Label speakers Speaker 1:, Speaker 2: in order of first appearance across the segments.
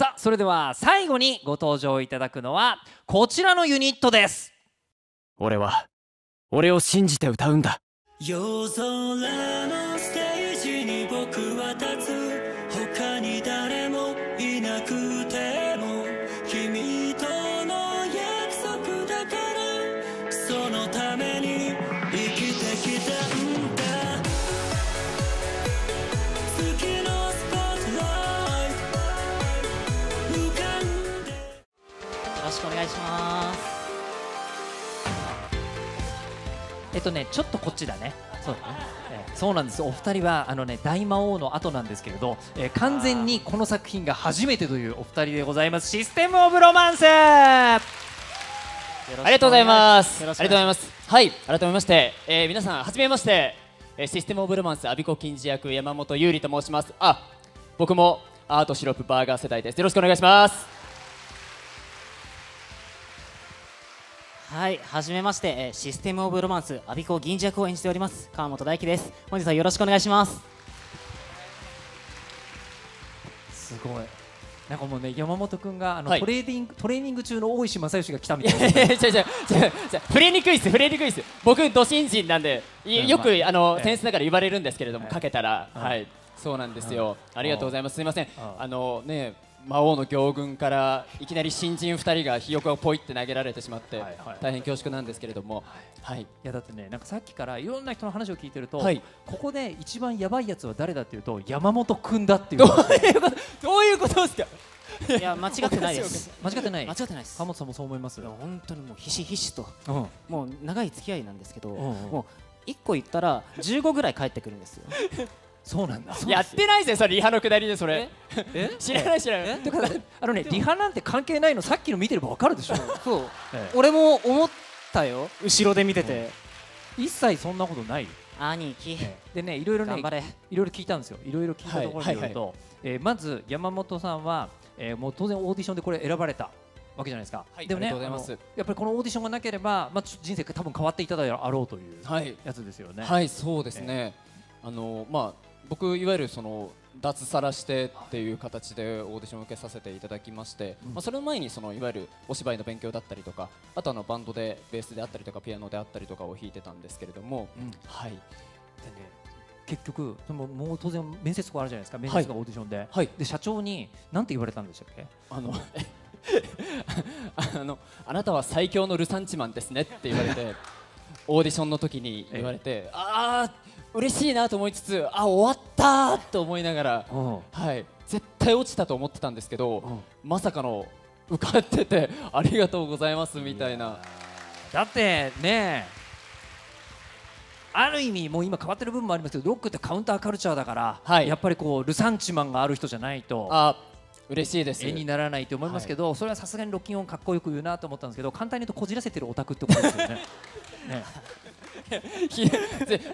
Speaker 1: さあそれでは最後にご登場いただくのはこちらのユニットです。
Speaker 2: 俺は俺を信じて歌うんだ。
Speaker 3: 夜空のステージに僕は立つ。他に誰もいなくて
Speaker 4: ろしくお願いします
Speaker 1: えっとねちょっとこっちだねそうだね、えーそうなんですお二人はあのね大魔王の後なんですけれど、えー完全にこの作品が初めてというお二人でございますシステムオブロマンス
Speaker 2: ありがとうございます。ありがとうござい
Speaker 4: ま
Speaker 2: ます。はい、改めまして、えー皆さん、はじめまして、えーシステムオブロマンス、アビコ金次役、山本優里と申します。あ、僕もアートシロップバーガー世代です。よろしくお願いします。
Speaker 4: はいはじめまして、えーシステムオブロマンスアビコ銀次役を演じております川本大輝です。本日はよろしくお願いします。
Speaker 1: すごい。なんかもうね山本君があの、
Speaker 2: はい。
Speaker 1: トレーディングトレーニング中の大石正義が来たみたいな。
Speaker 2: いやいや、違う違う違う。触れにくいっす、触れにくいっす。僕、ド新人なんで、よく、
Speaker 1: まあ
Speaker 2: あの、
Speaker 1: ええ
Speaker 2: 点数ながら言われるんですけれども、
Speaker 1: ええ
Speaker 2: かけたら、
Speaker 1: うん
Speaker 2: はい、そうなんですよ。ありがとうございます。すみません。
Speaker 1: ん。
Speaker 2: あのね、魔王の行軍からいきなり新人2人がひよこをポイって投げられてしまって、大変恐縮なんですけれども、はい、
Speaker 1: いやだってねなんかさっきからいろんな人の話を聞いてると、
Speaker 2: はい。
Speaker 1: ここで一番やばいやつは誰だっていうと山本君だっていう。
Speaker 2: どういうこと、どういうことですか？
Speaker 4: いや間違ってないです。
Speaker 1: 間違ってない？
Speaker 4: 間違ってないです。
Speaker 1: 川本さんもそう思います？
Speaker 4: いや本当にもうひしひしと
Speaker 1: うん。
Speaker 4: もう長い付き合いなんですけど、
Speaker 1: んうん。
Speaker 4: もう1個言ったら15ぐらい返ってくるんですよ
Speaker 1: そうなんだ。
Speaker 2: やってないぜ、それリハのくだりで、それ。
Speaker 1: え？
Speaker 2: 知らない、知らない。
Speaker 1: てかあのねリハなんて関係ないのさっきの見てればわかるでしょ。
Speaker 4: そう。
Speaker 1: え
Speaker 4: 俺も思ったよ。後ろで見てて、
Speaker 1: 一切そんなことないよ。
Speaker 4: 兄貴、
Speaker 1: でねいろいろね
Speaker 4: 頑張れ。
Speaker 1: いろいろ聞いたんですよ。いろいろ聞いたところによると、えーまず山本さんは、えーもう当然オーディションでこれ選ばれたわけじゃないですか、
Speaker 2: はい
Speaker 1: でもね
Speaker 2: ありがとうございます。
Speaker 1: あのやっぱりこのオーディションがなければ、まあ、人生が多分変わっていただろうという
Speaker 2: はい、
Speaker 1: やつですよね。
Speaker 2: はい、そうですね。あの、まあ、僕いわゆるその脱サラしてっていう形でオーディションを受けさせていただきまして、まあ、それの前にそのいわゆるお芝居の勉強だったりとかあとあのバンドでベースであったりとかピアノであったりとかを弾いてたんですけれども、
Speaker 1: うん。
Speaker 2: はい。
Speaker 1: でね結局でももう当然面接とかあるじゃないですか面接がオーディションで、
Speaker 2: はい。
Speaker 1: で社長に何て言われたんでしたっけ？
Speaker 2: あの あのあなたは最強のルサンチマンですねって言われて オーディションの時に言われて、ああ嬉しいなと思いつつあ終わったーと思いながら、
Speaker 1: うん。
Speaker 2: はい、絶対落ちたと思ってたんですけど、
Speaker 1: うん。
Speaker 2: まさかの受かってて ありがとうございますみたいな。
Speaker 1: だってねある意味もう今変わってる部分もありますけどロックってカウンターカルチャーだから、
Speaker 2: はい。
Speaker 1: やっぱりこうルサンチマンがある人じゃないと
Speaker 2: あ嬉しいです。
Speaker 1: 絵にならないと思いますけど、それはさすがにロッキンオンかっこよく言うなと思ったんですけど簡単に言うとこじらせてるオタクってことですよね。ね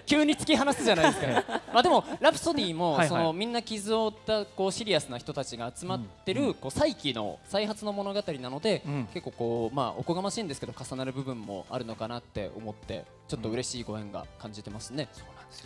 Speaker 2: 急に突き放すじゃないですか、まあでもラプソディも
Speaker 1: はいはい。
Speaker 2: そのみんな傷を負ったこうシリアスな人たちが集まってるこう再起の再発の物語なので、
Speaker 1: うん。
Speaker 2: 結構こうまあおこがましいんですけど重なる部分もあるのかなって思ってちょっと嬉しいご縁が感じてますね。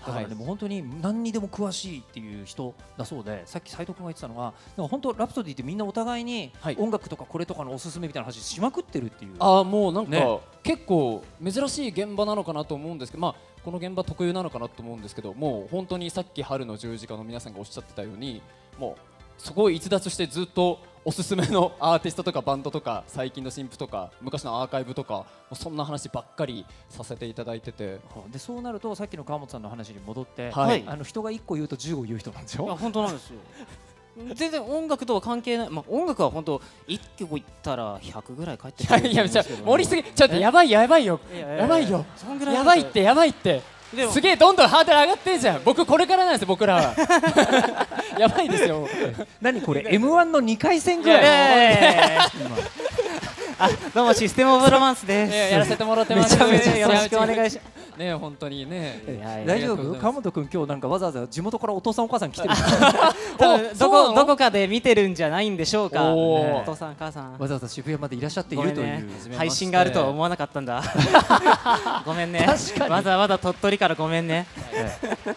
Speaker 1: だからね、もう本当に何にでも詳しいっていう人だそうでさっき斉藤君が言ってたのはでも本当ラプソディってみんなお互いに
Speaker 2: はい。
Speaker 1: 音楽とかこれとかのおすすめみたいな話しまくってるっていう、
Speaker 2: あーもうなんか、
Speaker 1: ね。
Speaker 2: 結構珍しい現場なのかなと思うんですけど、まあ、この現場特有なのかなと思うんですけどもう本当にさっき春の十字架の皆さんがおっしゃってたようにもうそこを逸脱してずっとおすすめのアーティストとかバンドとか最近の新譜とか昔のアーカイブとかそんな話ばっかりさせていただいてて。
Speaker 1: でそうなるとさっきの川本さんの話に戻って、
Speaker 2: はい。
Speaker 1: あの人が1個言うと15言う人なんです
Speaker 4: いや
Speaker 1: よ。
Speaker 4: 本当なんですよ。全然音楽とは関係ない、まあ、音楽は本当一曲いったら100ぐらい返って
Speaker 2: い
Speaker 4: くる
Speaker 2: やいやじゃ盛りすぎ。ちょっとやばいやばいよ。
Speaker 4: いやいや
Speaker 2: やばいよ。
Speaker 4: そんぐらい
Speaker 2: やばいってやばいってすげえどんどんハードル上がってんじゃん。僕これからなんですよ僕らは。やばいですよ。
Speaker 1: 何これ？M1 の2回戦ぐらい
Speaker 4: どうもシステムオブロマンスです。
Speaker 2: いややらせてもらってます。
Speaker 4: めちゃめちゃよろしくお願いし
Speaker 2: ね本当にね。
Speaker 1: 大丈夫川本君今日なんかわざわざ地元からお父さんお母さん来てる
Speaker 4: 多分どこどこかで見てるんじゃないんでしょうか。
Speaker 2: お
Speaker 4: 父さん母さん。
Speaker 1: わざわざ渋谷までいらっしゃっているという、
Speaker 4: 配信があるとは思わなかったんだ。ごめんね。
Speaker 1: 確かに
Speaker 4: わざわざ鳥取からごめんね。
Speaker 1: ええ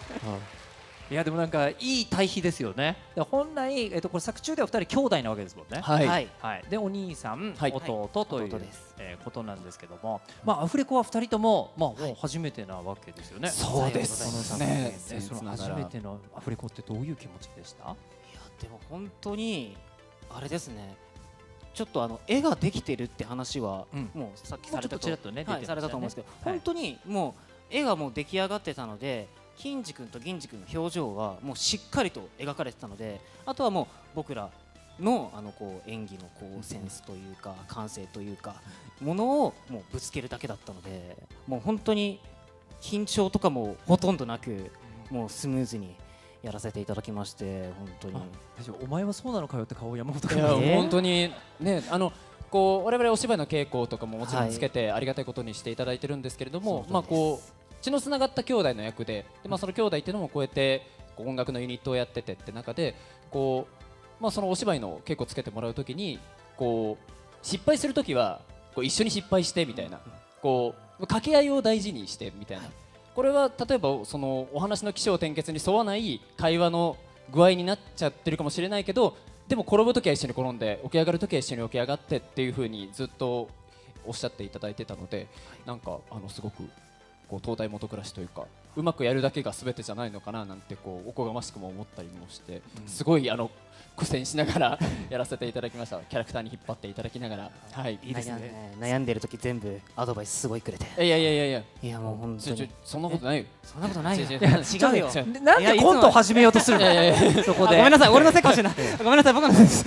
Speaker 1: いいやでもなんかいい対比ですよね。で本来、えっと、これ作中では二人兄弟なわけですもんね。
Speaker 2: はい、
Speaker 4: はい。
Speaker 1: はい、でお兄さん、
Speaker 2: はい。
Speaker 1: 弟という、
Speaker 4: 弟です。
Speaker 1: えーことなんですけども、まあ、アフレコは2人とも、まあ、もう初めてなわけですよね。
Speaker 2: そうですね。
Speaker 1: 品でその初めてのアフレコってどういう気持ちでした？
Speaker 4: いやでも本当にあれですね。ちょっとあの絵ができてるって話は、
Speaker 1: うん。
Speaker 4: もうさっきされた
Speaker 1: ちらっとね
Speaker 4: はい、されたと思うんですけど、
Speaker 1: はい。
Speaker 4: 本当にもう絵がもう出来上がってたので金次君と銀次君の表情はもうしっかりと描かれてたのであとはもう僕らのあのこう演技のこうセンスというか感性というかものをもうぶつけるだけだったのでもう本当に緊張とかもほとんどなくもうスムーズにやらせていただきまして本当に。
Speaker 1: お前はそうなのかよって顔を山本
Speaker 2: いや
Speaker 1: 君が
Speaker 4: えー
Speaker 2: 本当にねあのこう我々お芝居の稽古とかももちろんつけてありがたいことにしていただいてるんですけれども、まあこう血のつながった兄弟の役でで、まあ、その兄弟っていうのもこうやってこう音楽のユニットをやっててって中でこう、まあ、そのお芝居の稽古つけてもらうときにこう失敗するときはこう一緒に失敗してみたいなこう掛け合いを大事にしてみたいな。これは例えばそのお話の起承転結に沿わない会話の具合になっちゃってるかもしれないけどでも転ぶときは一緒に転んで起き上がるときは一緒に起き上がってっていう風にずっとおっしゃっていただいてたのでなんかあのすごくこう東大元暮らしというかうまくやるだけが全てじゃないのかななんてこうおこがましくも思ったりもしてすごいあの苦戦しながらやらせていただきましたキャラクターに引っ張っていただきながらはい
Speaker 1: いいですね
Speaker 4: 悩ん悩んでる時全部アドバイスすごいくれて
Speaker 2: いやいやいやいや
Speaker 4: いやもう本当に
Speaker 2: そんなことないよ
Speaker 4: そんなことないよ
Speaker 2: 違う
Speaker 4: よ
Speaker 1: なんでコントを始めようとするのそこで
Speaker 4: ごめんなさい俺のせいかもしれないごめんなさい僕のせいです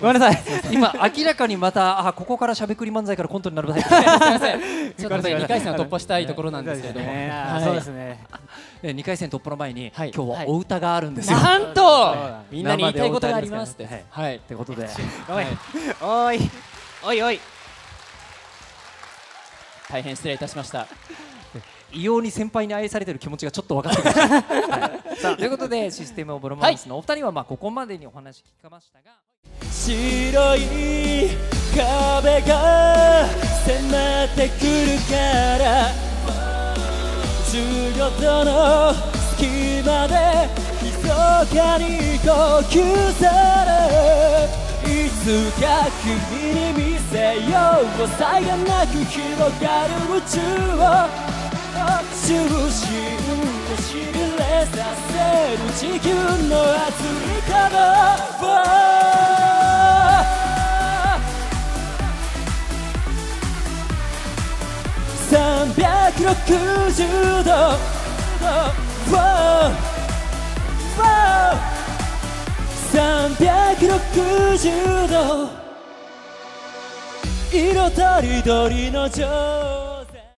Speaker 4: ごめんなさい
Speaker 1: 今明らかにまたあここからしゃべくり漫才からコントになるタイプ
Speaker 2: すみませんちょっとね 2回戦を突破したいところなんですけれども。はい。
Speaker 4: そうですね。
Speaker 1: え2回戦突破の前に、
Speaker 2: はい。
Speaker 1: 今日はお歌があるんですよ。
Speaker 2: なんと みんなに言いたいことがありますって。はい。
Speaker 1: ってことで、
Speaker 4: おい。おい。おいおい。
Speaker 2: 大変失礼いたしました。
Speaker 1: 異様に先輩に愛されてる気持ちがちょっと分かってきました。はい。さあ。ということでシステムオブロマンスのお二人はまあここまでにお話聞かましたが。
Speaker 3: 白い壁が迫ってくるから15度の隙間で密かに呼吸されいつか君に見せようさがなく広がる宇宙を中心でしびれさせる地球の熱い壁360度。Wow Wow 360度。色とりどりの情